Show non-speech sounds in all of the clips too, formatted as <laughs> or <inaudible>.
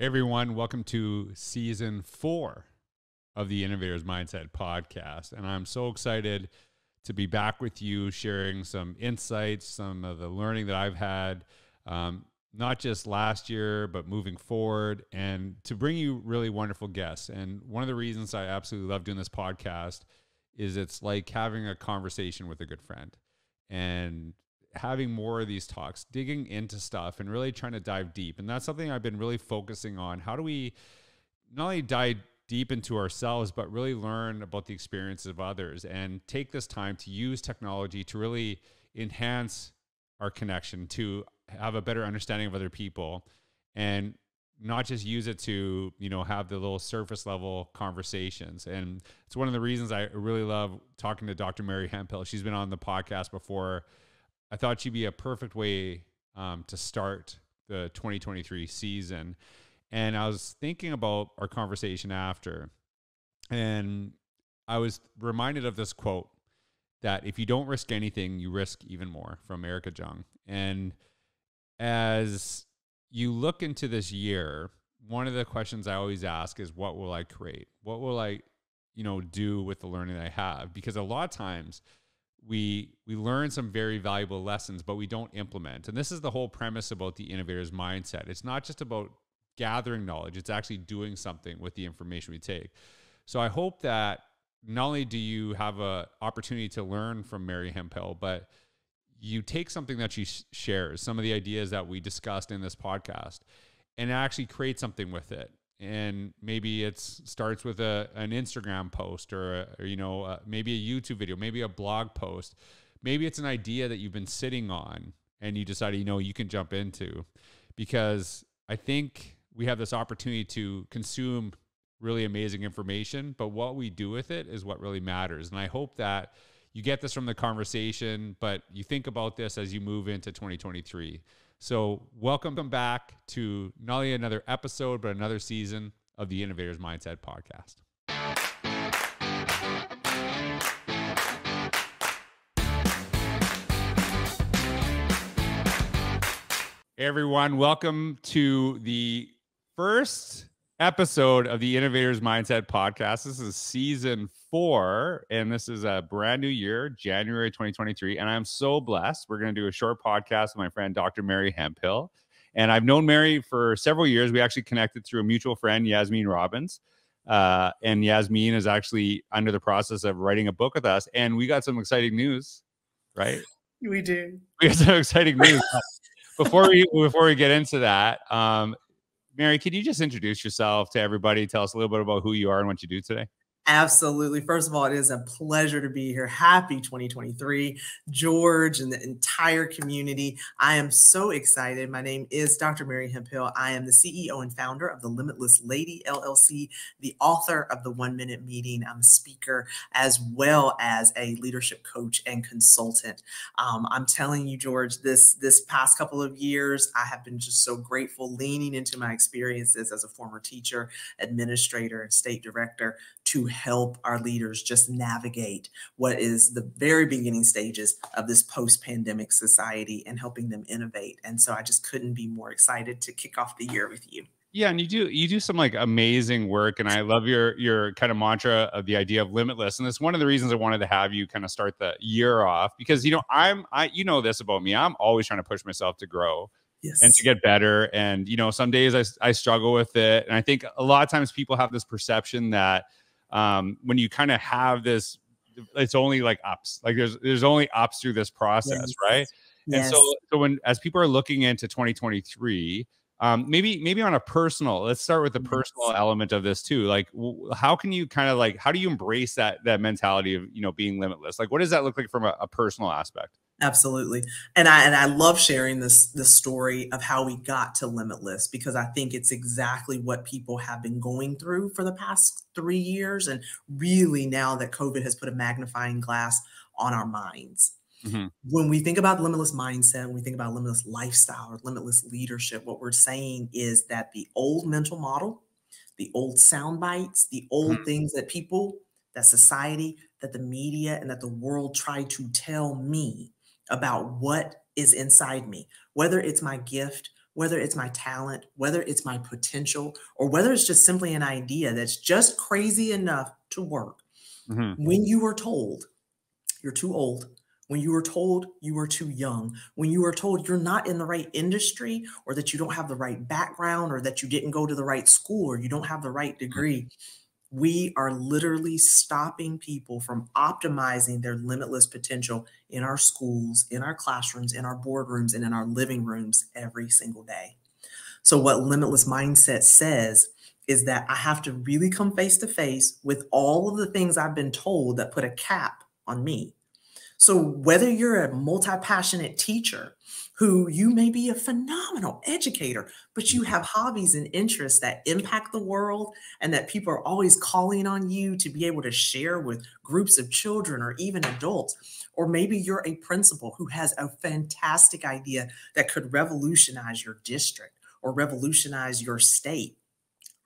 Hey everyone, welcome to season four of the Innovators Mindset podcast. And I'm so excited to be back with you, sharing some insights, some of the learning that I've had, um, not just last year, but moving forward, and to bring you really wonderful guests. And one of the reasons I absolutely love doing this podcast is it's like having a conversation with a good friend. And having more of these talks, digging into stuff and really trying to dive deep. And that's something I've been really focusing on. How do we not only dive deep into ourselves, but really learn about the experiences of others and take this time to use technology to really enhance our connection, to have a better understanding of other people and not just use it to you know have the little surface level conversations and it's one of the reasons i really love talking to dr mary Hemphill. she's been on the podcast before I thought she'd be a perfect way um, to start the 2023 season. And I was thinking about our conversation after, and I was reminded of this quote that if you don't risk anything, you risk even more from Erica Jong. And as you look into this year, one of the questions I always ask is, what will I create? What will I, you know, do with the learning I have? Because a lot of times, we we learn some very valuable lessons but we don't implement. And this is the whole premise about the innovators mindset. It's not just about gathering knowledge it's actually doing something with the information we take. So i hope that not only do you have a opportunity to learn from mary hemphill but you take something that she sh- shares some of the ideas that we discussed in this podcast and actually create something with it and maybe it starts with a an Instagram post or, a, or you know uh, maybe a YouTube video, maybe a blog post, maybe it's an idea that you've been sitting on and you decided you know you can jump into because I think we have this opportunity to consume really amazing information, but what we do with it is what really matters. And I hope that you get this from the conversation, but you think about this as you move into 2023. So, welcome back to not only another episode, but another season of the Innovators Mindset podcast. Hey everyone, welcome to the first episode of the Innovators Mindset podcast. This is season four, and this is a brand new year, January 2023. And I'm so blessed. We're going to do a short podcast with my friend, Dr. Mary Hemphill. And I've known Mary for several years. We actually connected through a mutual friend, Yasmin Robbins. Uh, and Yasmin is actually under the process of writing a book with us. And we got some exciting news, right? We do. We got some exciting news. before we before we get into that, um, Mary, could you just introduce yourself to everybody? Tell us a little bit about who you are and what you do today. Absolutely. First of all, it is a pleasure to be here. Happy 2023, George and the entire community. I am so excited. My name is Dr. Mary Hemphill. I am the CEO and founder of the Limitless Lady LLC, the author of the One Minute Meeting. I'm a speaker as well as a leadership coach and consultant. Um, I'm telling you, George, this this past couple of years, I have been just so grateful, leaning into my experiences as a former teacher, administrator, and state director to help our leaders just navigate what is the very beginning stages of this post pandemic society and helping them innovate. And so I just couldn't be more excited to kick off the year with you. Yeah, and you do you do some like amazing work, and I love your your kind of mantra of the idea of limitless. And that's one of the reasons I wanted to have you kind of start the year off because you know I'm I you know this about me. I'm always trying to push myself to grow. Yes. and to get better. And you know, some days I, I struggle with it, and I think a lot of times people have this perception that um, when you kind of have this it's only like ups like there's there's only ups through this process yes. right yes. and so so when as people are looking into 2023 um, maybe maybe on a personal let's start with the personal element of this too like w- how can you kind of like how do you embrace that that mentality of you know being limitless like what does that look like from a, a personal aspect Absolutely. And I and I love sharing this this story of how we got to limitless because I think it's exactly what people have been going through for the past 3 years and really now that COVID has put a magnifying glass on our minds. Mm-hmm. When we think about limitless mindset, when we think about limitless lifestyle or limitless leadership, what we're saying is that the old mental model, the old sound bites, the old mm-hmm. things that people, that society, that the media, and that the world try to tell me about what is inside me, whether it's my gift, whether it's my talent, whether it's my potential, or whether it's just simply an idea that's just crazy enough to work. Mm-hmm. When you are told you're too old, when you are told you are too young, when you are told you're not in the right industry, or that you don't have the right background, or that you didn't go to the right school, or you don't have the right mm-hmm. We are literally stopping people from optimizing their limitless potential in our schools, in our classrooms, in our boardrooms, and in our living rooms every single day. So, what limitless mindset says is that I have to really come face to face with all of the things I've been told that put a cap on me. So, whether you're a multi passionate teacher who you may be a phenomenal educator, but you mm-hmm. have hobbies and interests that impact the world and that people are always calling on you to be able to share with groups of children or even adults. Or maybe you're a principal who has a fantastic idea that could revolutionize your district or revolutionize your state.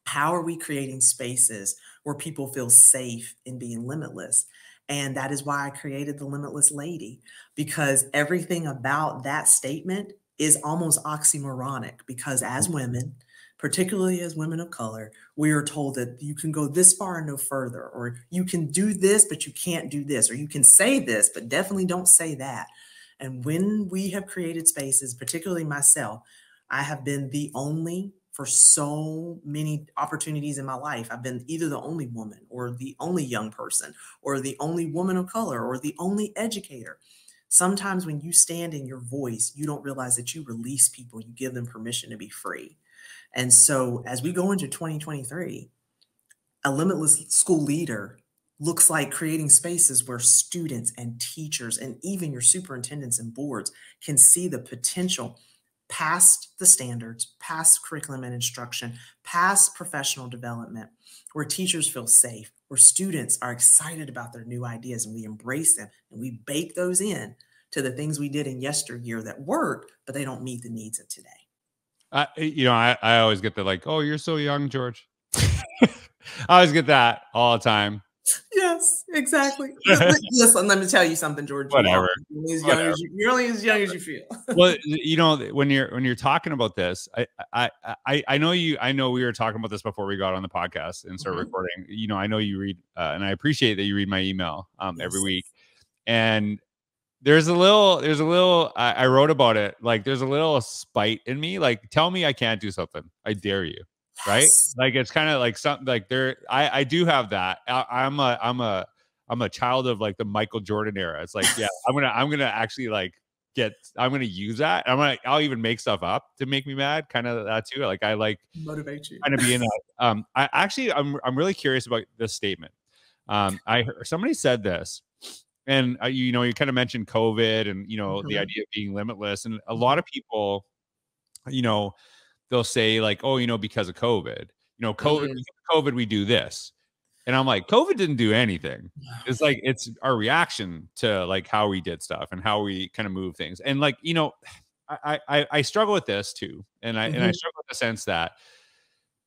How are we creating spaces where people feel safe in being limitless? And that is why I created the Limitless Lady, because everything about that statement is almost oxymoronic. Because as mm. women, particularly as women of color, we are told that you can go this far and no further, or you can do this, but you can't do this, or you can say this, but definitely don't say that. And when we have created spaces, particularly myself, I have been the only for so many opportunities in my life. I've been either the only woman or the only young person or the only woman of color or the only educator. Sometimes when you stand in your voice, you don't realize that you release people, you give them permission to be free. And so as we go into 2023, a limitless school leader looks like creating spaces where students and teachers and even your superintendents and boards can see the potential past the standards, past curriculum and instruction, past professional development, where teachers feel safe, where students are excited about their new ideas and we embrace them and we bake those in to the things we did in yesteryear that worked, but they don't meet the needs of today. Uh, you know, I, I always get the like, oh, you're so young, George. <laughs> I always get that all the time. Yes, exactly. <laughs> Listen, let me tell you something, George. Whatever. You're, as young As you, you're only as young as you feel. <laughs> well, you know, when you're when you're talking about this, I I I I know you. I know we were talking about this before we got on the podcast and started mm-hmm. recording. You know, I know you read, uh, and I appreciate that you read my email um, yes. every week. And there's a little, there's a little. I, I wrote about it. Like, there's a little spite in me. Like, tell me I can't do something. I dare you right? Like it's kind of like something like there i i do have that. I, i'm a i'm a i'm a child of like the michael jordan era. It's like yeah <laughs> i'm gonna i'm gonna actually like get i'm gonna use that. I'm gonna i'll even make stuff up to make me mad kind of that too. Like i like motivate you. kind of being <laughs> that um i actually i'm i'm really curious about this statement. Um i heard somebody said this and uh, you know you kind of mentioned covid and you know mm-hmm. the idea of being limitless and a lot of people you know they'll say like, oh, you know, because of COVID, you know, COVID, mm-hmm. COVID, we do this. And I'm like, COVID didn't do anything. It's <sighs> like it's our reaction to like how we did stuff and how we kind of move things. And like, you know, <sighs> I I, I struggle with this too. And I mm-hmm. and I mm-hmm. struggle with the sense that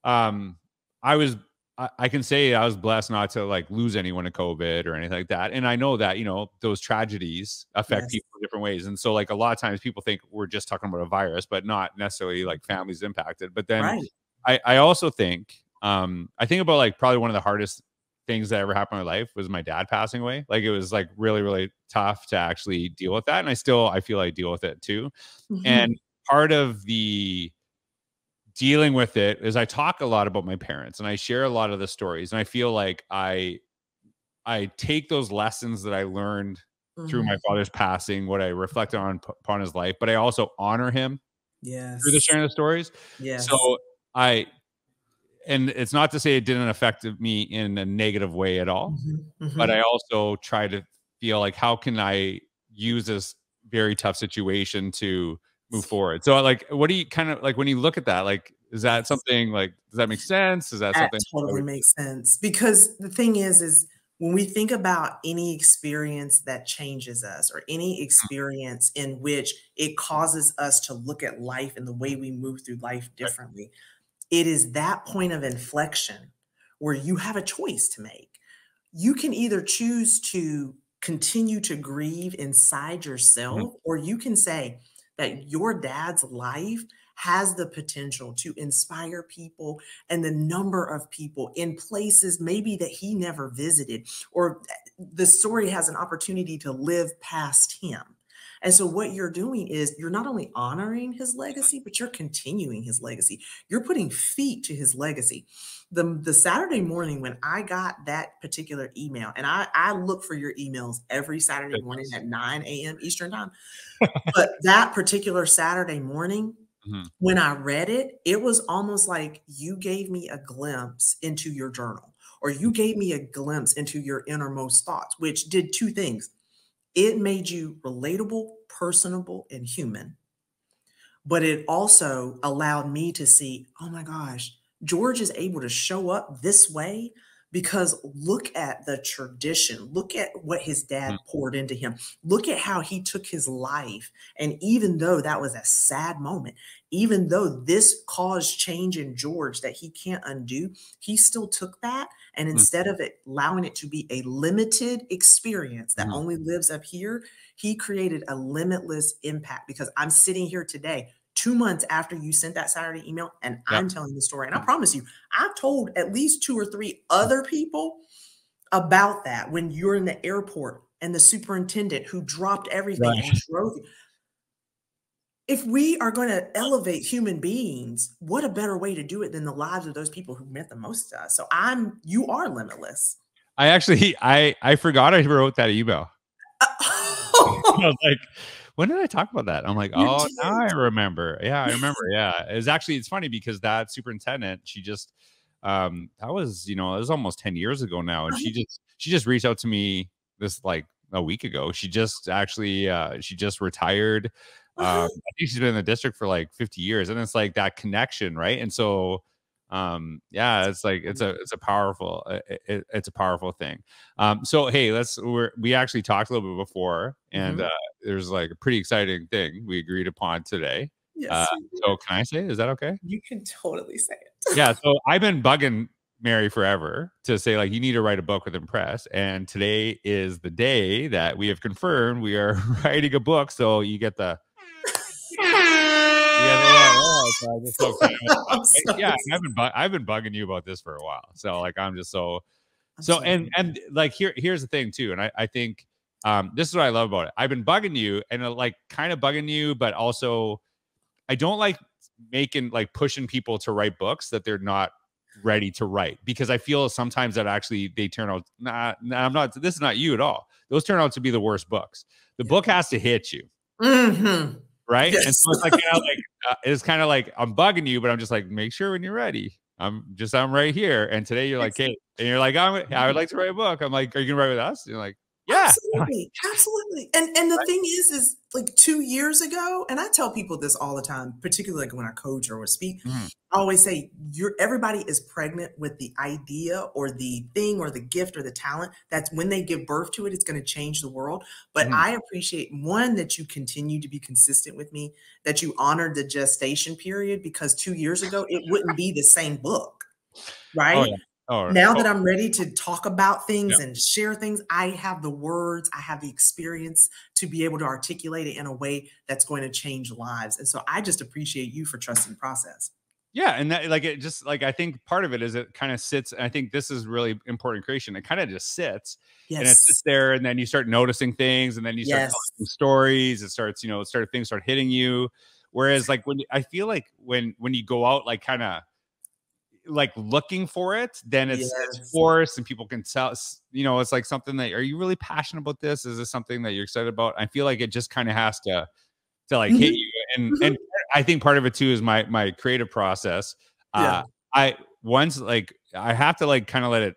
um I was I, I can say I was blessed not to like lose anyone to COVID or anything like that. And I know that, you know, those tragedies affect yes. people in different ways. And so like a lot of times people think we're just talking about a virus, but not necessarily like families impacted. But then right. I, I also think um I think about like probably one of the hardest things that ever happened in my life was my dad passing away. Like it was like really, really tough to actually deal with that. And I still I feel I deal with it too. Mm-hmm. And part of the dealing with it is I talk a lot about my parents and I share a lot of the stories and I feel like I I take those lessons that I learned mm-hmm. through my mm-hmm. father's passing, what I reflected on upon his life, but I also honor him yes. through the sharing of stories. Yes. So I and it's not to say it didn't affect me in a negative way at all, mm-hmm. Mm-hmm. but I also try to feel like how can I use this very tough situation to move forward. So like what do you kind of like when you look at that, like is that something like does that make sense? Is that, that something totally makes sense? Because the thing is is when we think about any experience that changes us or any mm. experience in which it causes us to look at life and the way we move through life differently, right. it is that point of inflection where you have a choice to make. You can either choose to continue to grieve inside mm-hmm. yourself, mm-hmm. or you can say, that your dad's life has the potential to inspire people and the number of people in places maybe that he never visited, or eh, the story has an opportunity to live past him. And so, what you're doing is you're not only honoring his legacy, but you're continuing his legacy. You're putting feet to his legacy. The, the Saturday morning when I got that particular email, and I, I look for your emails every Saturday morning at 9 a.m. Eastern Time. <laughs> but that particular Saturday morning, mm-hmm. when I read it, it was almost like you gave me a glimpse into your journal or you gave me a glimpse into your innermost thoughts, which did two things. It made you relatable, personable, and human. But it also allowed me to see, oh my gosh, George is able to show up this way because look at the tradition look at what his dad mm. poured into him look at how he took his life and even though that was a sad moment even though this caused change in george that he can't undo he still took that and mm. instead of it allowing it to be a limited experience that mm. only lives up here he created a limitless impact because i'm sitting here today two months after you sent that Saturday email, and. I'm telling the story. And I promise you, I've told at least two or three other people about that when you're in the airport and the superintendent who dropped everything right. and drove you. If we are going to elevate human beings, what a better way to do it than the lives of those people who meant the most to us? So I'm, you are limitless. I actually, I, I forgot I wrote that email. Uh, <laughs> I was like, when did I talk about that? I'm like, oh, now I remember. Yeah, I <laughs> remember. Yeah, it's actually it's funny because that superintendent, she just, um, that was you know it was almost ten years ago now, and she just she just reached out to me this like a week ago. She just actually uh, she just retired. Um, <laughs> I think she's been in the district for like 50 years, and it's like that connection, right? And so um yeah it's like it's a it's a powerful uh, it, it's a powerful thing. Um so hey let's we're we actually talked a little bit before and mm-hmm. uh there's like a pretty exciting thing we agreed upon today. Yes uh, so can i say is that okay? You can totally say it. Yeah <laughs> so i've been bugging mary forever to say like you need to write a book with impress and today is the day that we have confirmed we are <laughs> writing a book so you get the so <laughs> I just so <laughs> yeah, I've been I've been bugging you about this for a while. So like I'm just so so and and like here here's the thing too, and I I think um this is what I love about it. I've been bugging you and uh, like kind of bugging you, but also I don't like making like pushing people to write books that they're not ready to write because I feel sometimes that actually they turn out nah, nah I'm not this is not you at all. Those turn out to be the worst books. The book has to hit you. Mm-hmm right? Yes. And so it's like, you know, like uh, it's kind of like I'm bugging you, but I'm just like, make sure when you're ready. I'm just I'm right here. And today you're like, hey, and you're like, I'm, I would like to write a book. I'm like, are you gonna write with us? And you're like, yeah, absolutely, absolutely. And and the right. thing is, is like two years ago, and I tell people this all the time, particularly like when I coach or speak. Mm. I always say, you're everybody is pregnant with the idea or the thing or the gift or the talent. That's when they give birth to it, it's going to change the world. But mm. I appreciate one that you continue to be consistent with me, that you honored the gestation period because two years ago it wouldn't be the same book, oh, right? Oh, yeah. Oh, now that oh I'm ready to talk about things yeah. and share things, I have the words, I have the experience to be able to articulate it in a way that's going to change lives. And so I just appreciate you for trusting the process. Yeah, and that like it just like I think part of it is it kind of sits. I think this is really important creation. It kind of just sits, yes. and it sits there, and then you start noticing things, and then you start yes. telling stories. It starts, you know, start things start hitting you. Whereas like when I feel like when when you go out like kind of like looking for it, then it's, yes. forced and people can tell, you know, it's like something that, are you really passionate about this? Is this something that you're excited about? I feel like it just kind of has to, to like mm-hmm. hit you. And, mm-hmm. and I think part of it too is my, my creative process. Yeah. Uh, I once like, I have to like kind of let it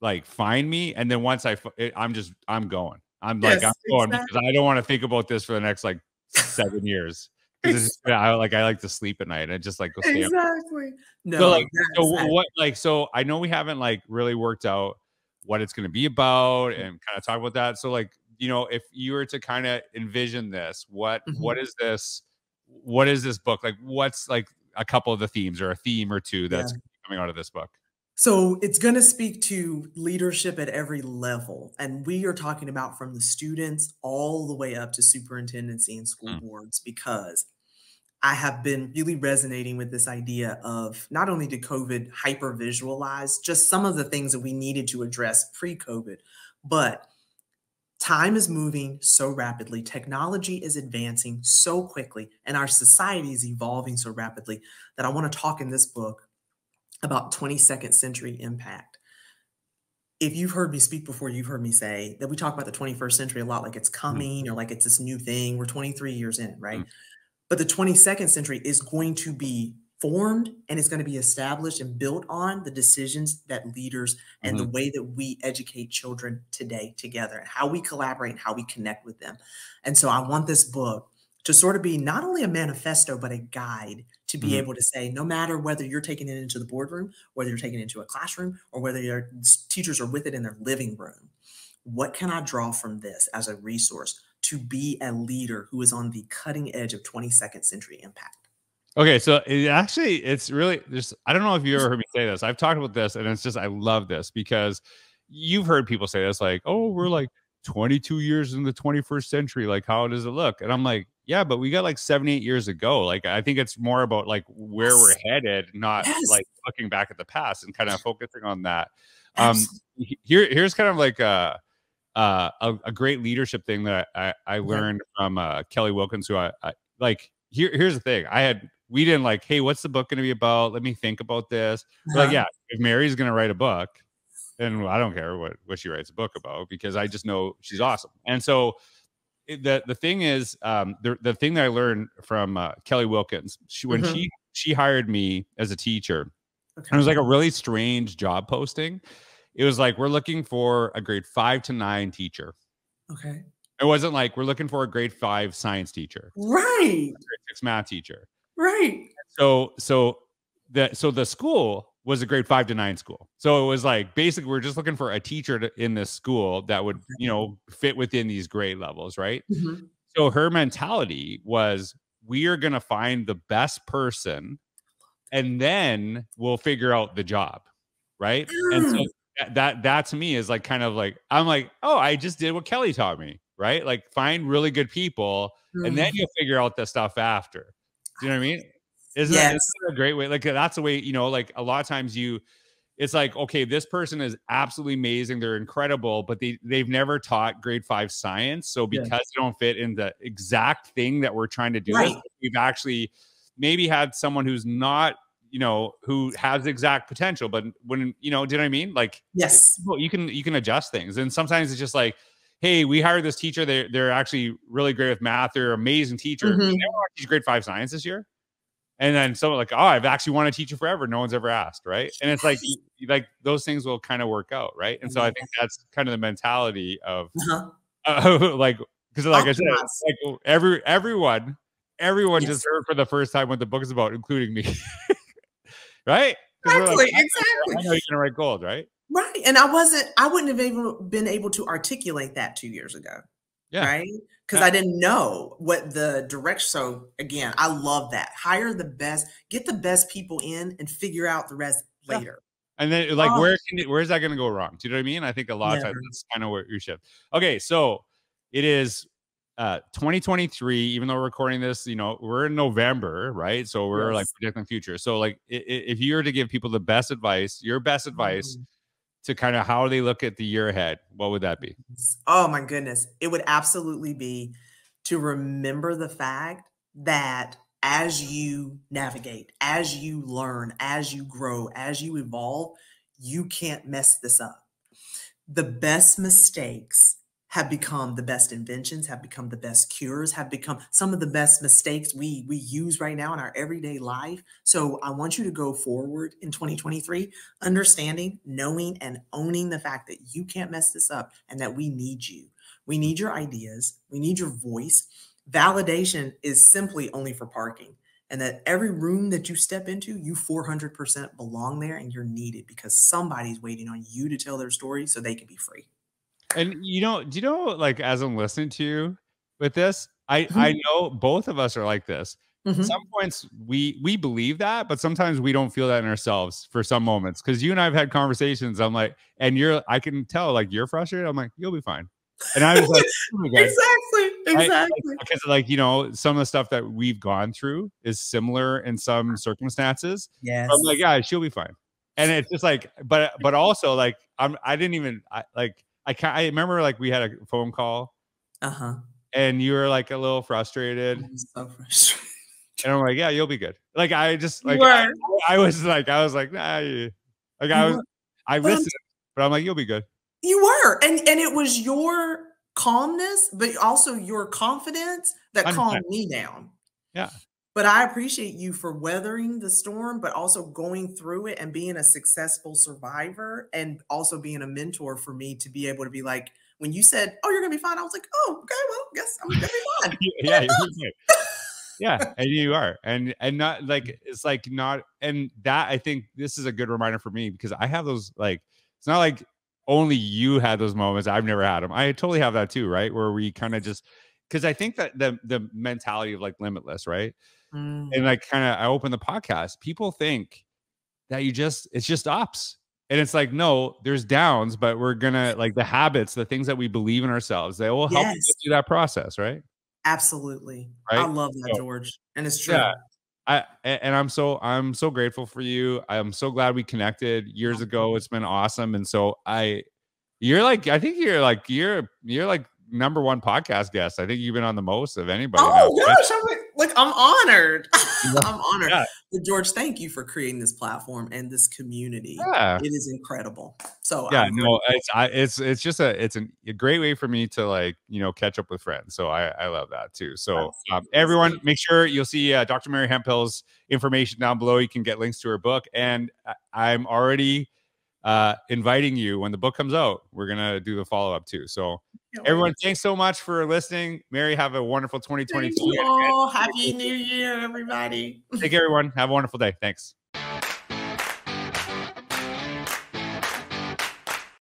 like find me. And then once I, it, I'm just, I'm going, I'm yes, like, I'm going exactly. because I don't want to think about this for the next like seven years. Exactly. I like I like to sleep at night and just like go exactly. No, so like so what like so I know we haven't like really worked out what it's going to be about mm-hmm. and kind of talk about that. So like you know if you were to kind of envision this, what, mm-hmm. what is this? What is this book like? What's like a couple of the themes or a theme or two that's yeah. coming out of this book? So it's going to speak to leadership at every level. And we are talking about from the students all the way up to superintendency and school mm. boards because I have been really resonating with this idea of not only did COVID hyper visualize just some of the things that we needed to address pre COVID, but time is moving so rapidly, technology is advancing so quickly, and our society is evolving so rapidly that I want to talk in this book about 22nd century impact. If you've heard me speak before, you've heard me say that we talk about the 21st century a lot like it's mm. coming mm. or like it's this new thing. We're 23 years in, right? Mm. But the 22nd century is going to be formed and it's going to be established and built on the decisions that leaders and mm-hmm. the way that we educate children today together and how we collaborate and how we connect with them. And so I want this book to sort of be not only a manifesto, but a guide to be mm-hmm. able to say, no matter whether you're taking it into the boardroom, whether you're taking it into a classroom, or whether your teachers are with it in their living room, what can I draw from this as a resource to be a leader who is on the cutting edge of 22nd century impact? Okay, so it actually, it's really just, I don't know if you ever heard me say this. I've talked about this, and it's just, I love this because you've heard people say this, like, oh, we're like 22 years in the 21st century. Like, how does it look? And I'm like, yeah, but we got like seven, eight years ago. Like, I think it's more about like where yes. we're headed, not yes. like looking back at the past and kind of focusing on that. Um, here, here's kind of like a, uh, a, a great leadership thing that I, I, learned from uh, Kelly Wilkins, who I, I like. Here, here's the thing. I had we didn't like, hey, what's the book going to be about? Let me think about this. Uh-huh. Like, yeah, if Mary's going to write a book, then I don't care what what she writes a book about because I just know she's awesome. And so the the thing is, um, the the thing that I learned from uh, Kelly Wilkins, she when mm-hmm. she she hired me as a teacher, okay. it was like a really strange job posting. It was like we're looking for a grade five to nine teacher. Okay. It wasn't like we're looking for a grade five science teacher, right? six math teacher, right? So so the so the school was a grade five to nine school. So it was like basically we're just looking for a teacher to, in this school that would you know fit within these grade levels, right? Mm-hmm. So her mentality was we are going to find the best person, and then we'll figure out the job, right? Mm. And so mm. That, that that to me is like kind of like I'm like oh I just did what Kelly taught me, right? Like find really good people, mm. and then mm. you'll figure out the stuff after. Do you know what I mean? Isn't, yes. that, isn't that a great way? Like that's the way, you know, like a lot of times you it's like, okay, this person is absolutely amazing. They're incredible, but they they've never taught grade five science. So because yeah. they don't fit in the exact thing that we're trying to do, right. we've actually maybe had someone who's not you know who has exact potential but when you know do you know what i mean like yes you can you can adjust things and sometimes it's just like hey we hired this teacher they're, they're actually really great with math they're an amazing teacher mm-hmm. teach grade five science this year and then someone like, oh, I've actually wanted to teach you forever. No one's ever asked, right? And it's like, <laughs> like those things will kind of work out, right? And so I think that's kind of the mentality of, uh-huh. <laughs> uh, like, because like I said, like every everyone, everyone yes. just heard for the first time what the book is about, including me, <laughs> right? Exactly, like, exactly. I know you're gonna write gold, right? Right, and I wasn't. I wouldn't have even been able to articulate that two years ago. Yeah. Right. Because I didn't know what the direction. So again, I love that. Hire the best, get the best people in, and figure out the rest yeah. later. And then, like, oh. where can it, where is that going to go wrong? Do you know what I mean? I think a lot Never. of times that's kind of where you shift. Okay, so it is uh 2023. Even though we're recording this, you know, we're in November, right? So we're yes. like predicting the future. So, like, if you were to give people the best advice, your best advice. Mm-hmm to kind of how they look at the year ahead, what would that be? Oh my goodness. It would absolutely be to remember the fact that as you navigate, as you learn, as you grow, as you evolve, you can't mess this up. The best mistakes have become the best inventions, have become the best cures, have become some of the best mistakes we we use right now in our everyday life. So I want you to go forward in 2023 understanding, knowing and owning the fact that you can't mess this up and that we need you. We need your ideas, we need your voice. Validation is simply only for parking. And that every room that you step into, you 400% belong there and you're needed because somebody's waiting on you to tell their story so they can be free. And you know, do you know, like as I'm listening to you with this, I mm-hmm. I know both of us are like this. Mm-hmm. Some points we we believe that, but sometimes we don't feel that in ourselves for some moments. Because you and I have had conversations. I'm like, and you're, I can tell like you're frustrated. I'm like, you'll be fine. And I was like, oh <laughs> exactly. exactly. Because like you know, some of the stuff that we've gone through is similar in some circumstances. Yes. I'm like, yeah, she'll be fine. And it's just like, but but also like I'm I didn't even I, like I can't I remember like we had a phone call uh huh. and you were like a little frustrated. I'm so frustrated. And I'm like, yeah, you'll be good. Like I just like I. I was like I was like, nah, you, like I was. I listened, but I'm like, you'll be good. You were, and and it was your calmness, but also your confidence that 100%. calmed me down. Yeah. But I appreciate you for weathering the storm, but also going through it and being a successful survivor, and also being a mentor for me to be able to be like, when you said, "Oh, you're gonna be fine," I was like, "Oh, okay, well, guess I'm gonna be fine." <laughs> yeah, good. yeah, and you are, and and not like it's like not, and that I think this is a good reminder for me because I have those like it's not like only you had those moments. I've never had them. I totally have that too, right? Where we kind of just because I think that the the mentality of like limitless, right? Mm, And like kind of I open the podcast, people think that you just it's just ups. And it's like, no, there's downs, but we're gonna like the habits, the things that we believe in ourselves, they will help us Yes. get through that process, right? absolutely, I love that, So- George, and it's true. Yeah. I and I'm so I'm so grateful for you. I'm so glad we connected years ago. It's been awesome. And so I you're like I think you're like you're you're like number one podcast guest. I think you've been on the most of anybody. now, Oh right? gosh, I'm like, like I'm honored. <laughs> I'm honored. Yeah. But George, thank you for creating this platform and this community. Yeah. It is incredible. So Yeah, I'm no, it's I, it's it's just a it's an, a great way for me to like you know catch up with friends. So I I love that too. So um, everyone, make sure you'll see uh, Dr. Mary Hemphill's information down below. You can get links to her book, and I, I'm already uh, inviting you when the book comes out. We're gonna do the follow up too. So Can't wait. Everyone, thanks so much for listening. Mary, have a wonderful Thank 2022. you all. Happy New Year, everybody. Take care, everyone. Have a wonderful day. Thanks.